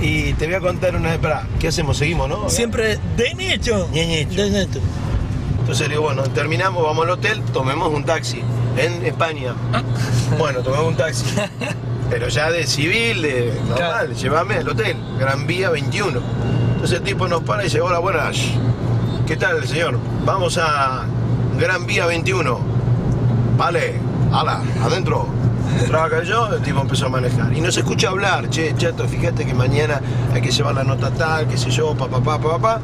Y te voy a contar una. Espera, ¿qué hacemos? Seguimos, ¿no? Siempre de nicho. Ñeñecho. De neto. Entonces le digo, bueno, terminamos, vamos al hotel, tomemos un taxi. En España. Bueno, tomamos un taxi. Pero ya de civil, de normal, Claro. llévame al hotel, Gran Vía 21. Entonces el tipo nos para y dice, hola, buenas. ¿Qué tal, señor? Vamos a Gran Vía 21. Vale, ala, adentro. Trabaja yo, el tipo empezó a manejar. Y nos escucha hablar, che, chato, fíjate que mañana hay que llevar la nota tal, qué sé yo, papá, papá, papá, papá.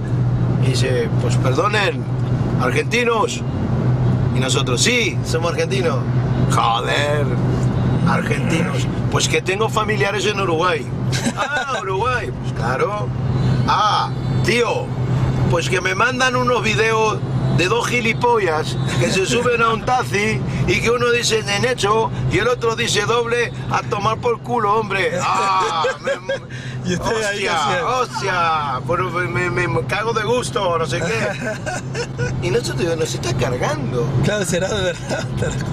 Y dice, pues perdonen, argentinos. Y nosotros, sí, somos argentinos. Joder, argentinos. Pues que tengo familiares en Uruguay. Ah, Uruguay, pues claro. Ah, tío, pues que me mandan unos videos de dos gilipollas que se suben a un taxi y que uno dice nenecho y el otro dice doble a tomar por culo, hombre. Ah, me- ¿Y usted ahí hostia, hostia, pero me, me- me cago de gusto, no sé qué. Y nosotros nos está cargando. Claro, será de verdad.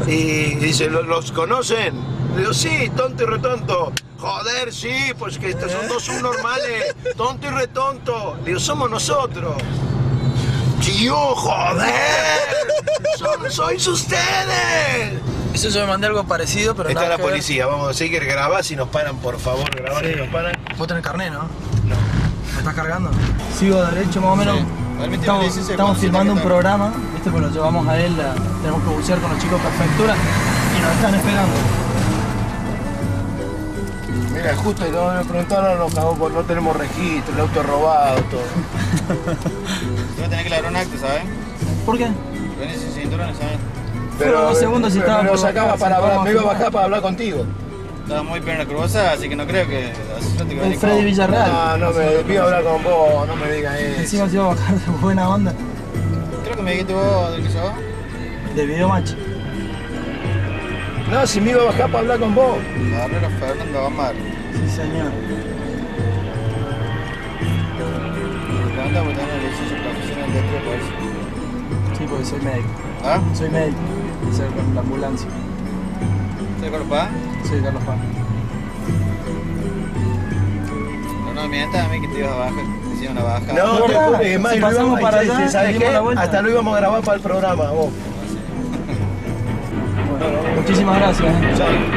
Y dice, "¿Lo- ¿los conocen? Le digo, sí, tonto y retonto. Joder, sí, pues que estos son dos subnormales. Tonto y retonto. Le digo, somos nosotros. Tío, joder. Son- sois ustedes. Eso yo me mandé algo parecido, pero Está nada la que ver. policía, vamos a seguir grabá si nos paran, por favor, grabá Sí. si nos paran. Vos tenés carné, ¿no? No. ¿Me estás cargando? Sigo derecho más o menos. Sí. Estamos, 16 estamos segundos, filmando un programa, ¿viste? Pues lo llevamos a él, tenemos que bucear con los chicos Perfectura y nos están esperando. Mira, justo cuando me preguntaron, nos cagó por no tenemos registro, el auto robado, todo. Te voy a tener que lavar un acto, ¿sabes? ¿Por qué? Venís sin cinturón, ¿sabes? Fueron dos segundos y pero estaba me sacaba para hablar, me iba a bajar para hablar contigo. Estaba muy bien en la curvosa, así que no creo que... El Freddy Villarreal. No, no me pido hablar con vos, no me digas eso. Encima se iba a bajar de buena onda. Creo que me dijiste vos del que sos. De video match. No, si me iba a bajar para hablar con vos. Barrero Fernando Gamar. Sí, señor. Pregunta porque tenés el licencia profesional de tres, por eso. Sí, porque soy médico. ¿Ah? Soy médico. Soy con la ambulancia. ¿Soy Corpa? Soy Carlos Juan. No, no, mientas a mí que te ibas a bajar. Te hicieron una baja. No, No, juro que más Si lo pasamos íbamos- para allá. Hasta lo íbamos a grabar para el programa, vos. Bueno, muchísimas gracias.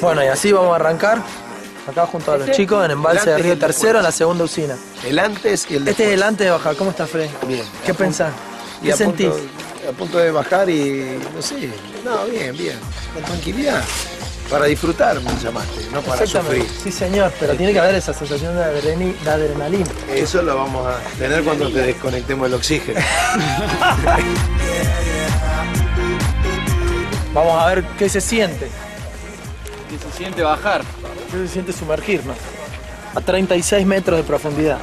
Bueno, y así vamos a arrancar. Acá junto a los chicos en Embalse de Río Tercero, en la segunda usina. El antes y el Este es después. el antes de bajar. ¿Cómo estás, Fred? Bien. ¿Qué pensás? Y ¿Qué a sentís? Punto, a punto de bajar y no sé. No, bien, bien. Con tranquilidad. Para disfrutar me llamaste, no para sufrir. Sí, señor, pero tiene que haber esa sensación de, adrenalina- de adrenalina. Eso lo vamos a tener cuando te desconectemos el oxígeno. Vamos a ver qué se siente. ¿Qué se siente bajar? ¿Qué se siente sumergirnos? A 36 metros de profundidad.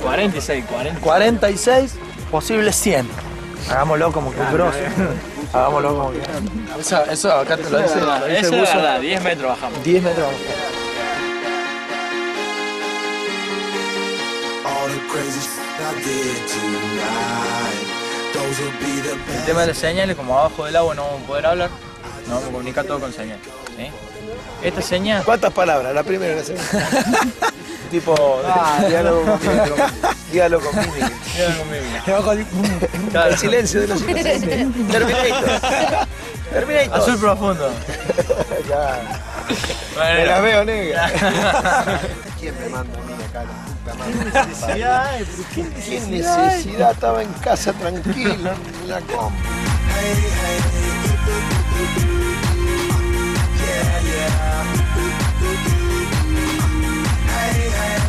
46, 40. 46, posible 100. Hagámoslo como que es grosso. Hagámoslo como que. Eso, eso acá te lo dice. Eso es verdad, 10 metros bajamos. 10 metros. The El tema de las señales, como abajo del agua no vamos a poder hablar, nos vamos a comunicar todo con señales. ¿sí? Esta señal, ¿Cuántas palabras? La primera y la segunda. tipo, diálogo con mímica. Diálogo con así. claro, El silencio de los inocentes. Terminator. Terminator. Azul profundo. Ya. Bueno, Me la veo negra. ¿Quién me manda a mí acá la puta madre? ¿Qué necesidad? Estaba en casa tranquilo, en la hey, hey.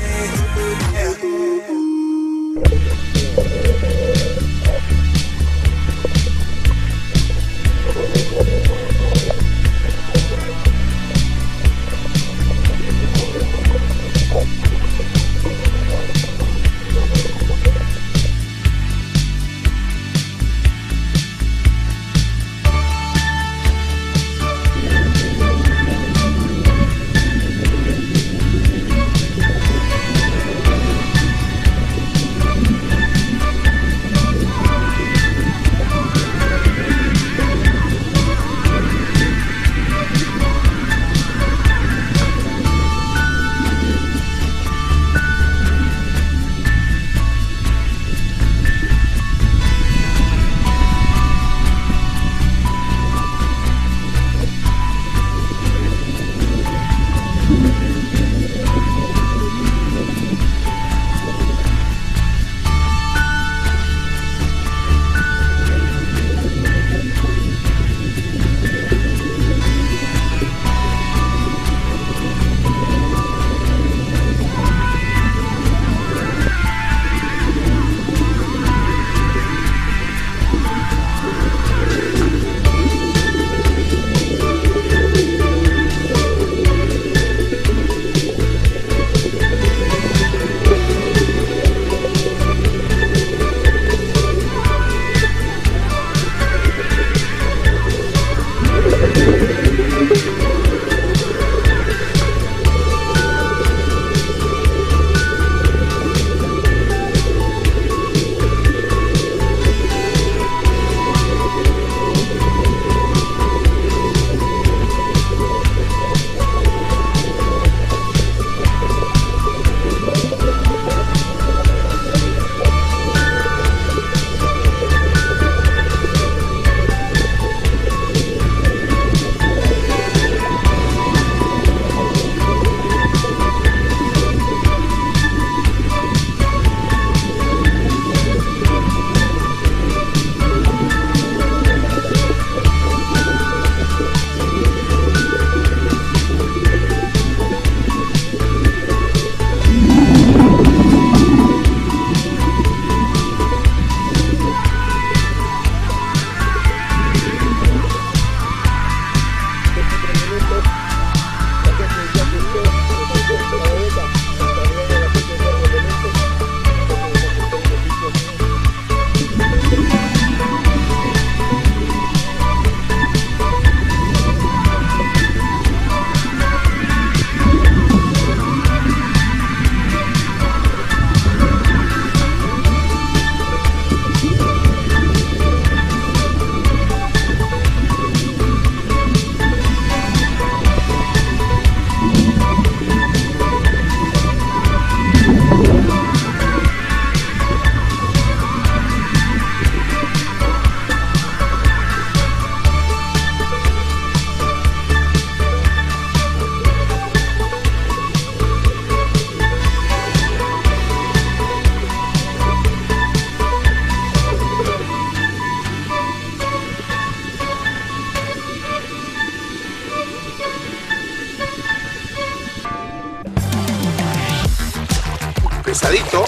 Pesadito.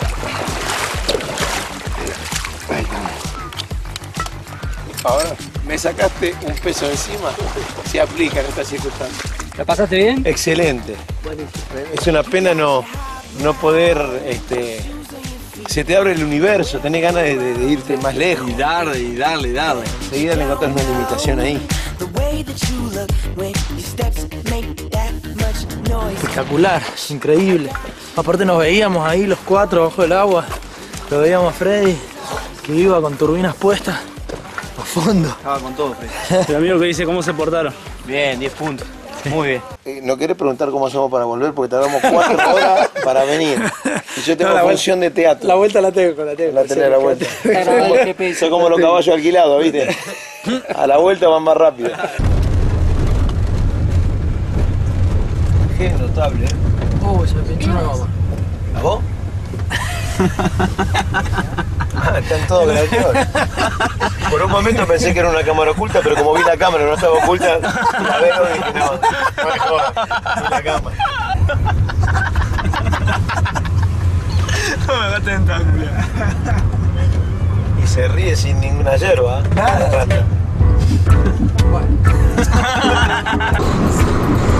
Ahora me sacaste un peso de encima. Se aplica en estas circunstancias. ¿La pasaste bien? Excelente. Es una pena no, no poder, este, se te abre el universo, tenés ganas de, de- de irte más lejos. Y darle, y darle, y darle. Enseguida le encontrás una limitación ahí. The way that you look when your steps make that much noise. Espectacular, increíble. Aparte nos veíamos ahí los cuatro bajo el agua. Lo veíamos a Freddy, que iba con turbinas puestas a fondo. Estaba con todo, Freddy. El amigo que dice cómo se portaron. Bien, 10 puntos. Muy bien. Eh, ¿No querés preguntar cómo hacemos para volver? Porque tardamos cuatro horas para venir. Y yo tengo No, la función de teatro. La vuelta la tengo, la tengo. La tenés la vuelta. el GPS. Son como los caballos alquilados, ¿viste? A la vuelta van más rápido. Qué notable, ¿eh? Oh, se me pinchó una goma. ¿A vos? Ah, están todos graciosos. Por un momento pensé que era una cámara oculta, pero como vi la cámara no estaba oculta, la veo y dije, no, no me es una cámara. Y se ríe sin ninguna yerba. Nada.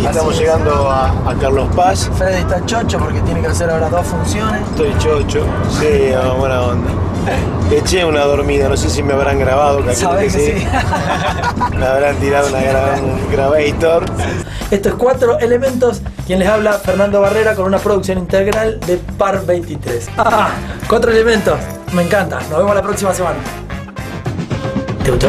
Y estamos llegando a, a Carlos Paz. Freddy está chocho porque tiene que hacer ahora dos funciones. Estoy chocho. Sí, buena onda. Eché una dormida, no sé si me habrán grabado, Sabés que sí. Me habrán tirado una gra- un gravator. Esto es Cuatro Elementos. Quien les habla, Fernando Barrera, con una producción integral de Par 23. Ah, Cuatro Elementos. Me encanta. Nos vemos la próxima semana. ¿Te gustó?